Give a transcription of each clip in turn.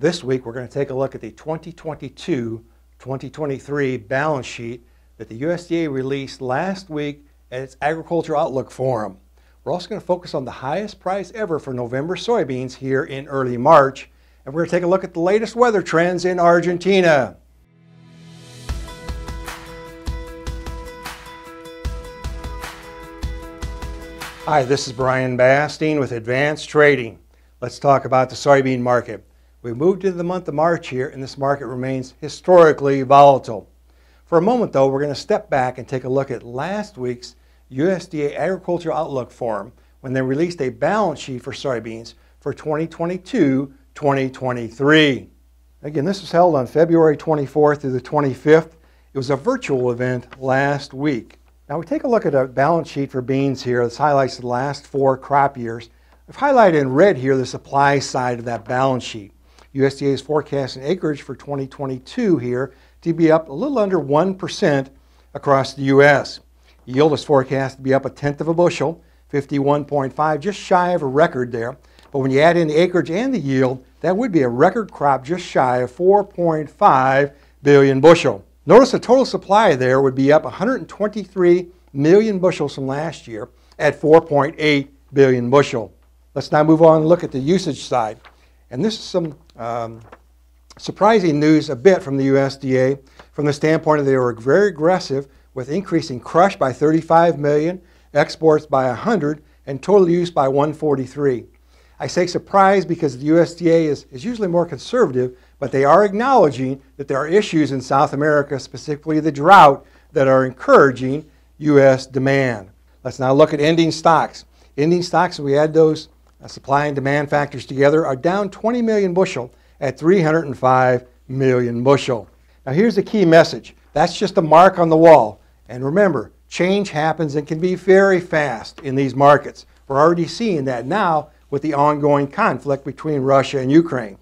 This week we're going to take a look at the 2022-2023 balance sheet that the USDA released last week at its Agriculture Outlook Forum. We're also going to focus on the highest price ever for November soybeans here in early March, and we're going to take a look at the latest weather trends in Argentina. Hi, this is Brian Basting with Advance Trading. Let's talk about the soybean market. We moved into the month of March here, and this market remains historically volatile. For a moment, though, we're going to step back and take a look at last week's USDA Agricultural Outlook Forum when they released a balance sheet for soybeans for 2022 2023. Again, this was held on February 24th through the 25th. It was a virtual event last week. Now we take a look at a balance sheet for beans here. This highlights the last four crop years. I've highlighted in red here the supply side of that balance sheet. USDA is forecasting acreage for 2022 here to be up a little under 1% across the U.S. Yield is forecast to be up a tenth of a bushel, 51.5, just shy of a record there. But when you add in the acreage and the yield, that would be a record crop just shy of 4.5 billion bushel. Notice the total supply there would be up 123 million bushels from last year at 4.8 billion bushel. Let's now move on and look at the usage side. And this is some um, surprising news a bit from the USDA from the standpoint of they were very aggressive with increasing crush by 35 million, exports by 100, and total use by 143. I say surprised because the USDA is, is usually more conservative but they are acknowledging that there are issues in South America, specifically the drought, that are encouraging U.S. demand. Let's now look at ending stocks. Ending stocks, we add those uh, supply and demand factors together, are down 20 million bushel at 305 million bushel. Now here's the key message. That's just a mark on the wall. And remember, change happens and can be very fast in these markets. We're already seeing that now with the ongoing conflict between Russia and Ukraine.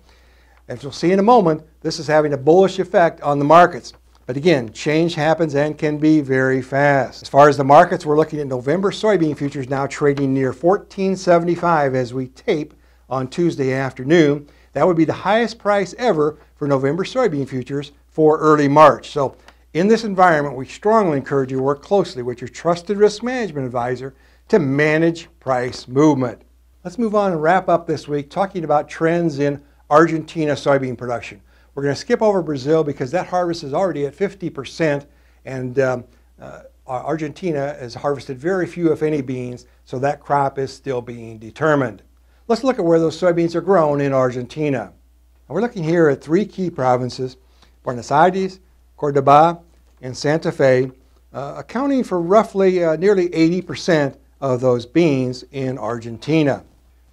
As we'll see in a moment, this is having a bullish effect on the markets. But again, change happens and can be very fast. As far as the markets, we're looking at November soybean futures now trading near 1475 as we tape on Tuesday afternoon. That would be the highest price ever for November soybean futures for early March. So in this environment, we strongly encourage you to work closely with your trusted risk management advisor to manage price movement. Let's move on and wrap up this week talking about trends in Argentina soybean production. We're going to skip over Brazil because that harvest is already at 50%, and um, uh, Argentina has harvested very few, if any, beans, so that crop is still being determined. Let's look at where those soybeans are grown in Argentina. And we're looking here at three key provinces Buenos Aires, Cordoba, and Santa Fe, uh, accounting for roughly uh, nearly 80% of those beans in Argentina.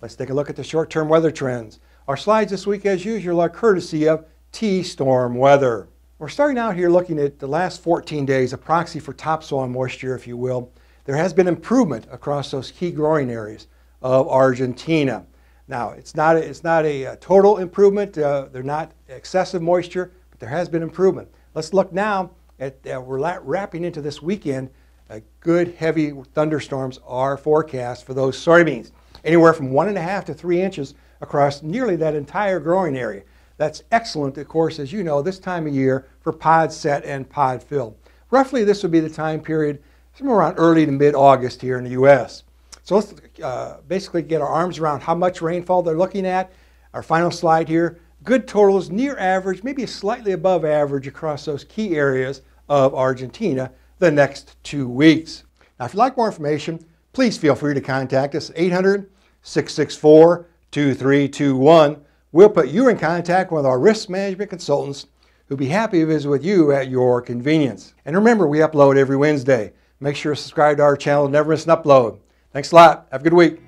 Let's take a look at the short term weather trends. Our slides this week, as usual, are courtesy of T-Storm Weather. We're starting out here looking at the last 14 days, a proxy for topsoil moisture, if you will. There has been improvement across those key growing areas of Argentina. Now, it's not a, it's not a, a total improvement. Uh, they're not excessive moisture, but there has been improvement. Let's look now at, uh, we're wrapping into this weekend. Uh, good heavy thunderstorms are forecast for those soybeans, anywhere from one and a half to three inches across nearly that entire growing area. That's excellent, of course, as you know, this time of year for pod set and pod fill. Roughly, this would be the time period somewhere around early to mid-August here in the U.S. So let's uh, basically get our arms around how much rainfall they're looking at. Our final slide here. Good totals, near average, maybe slightly above average across those key areas of Argentina the next two weeks. Now, if you'd like more information, please feel free to contact us 800 664 2321. We'll put you in contact with our risk management consultants who'll be happy to visit with you at your convenience. And remember, we upload every Wednesday. Make sure to subscribe to our channel, never miss an upload. Thanks a lot. Have a good week.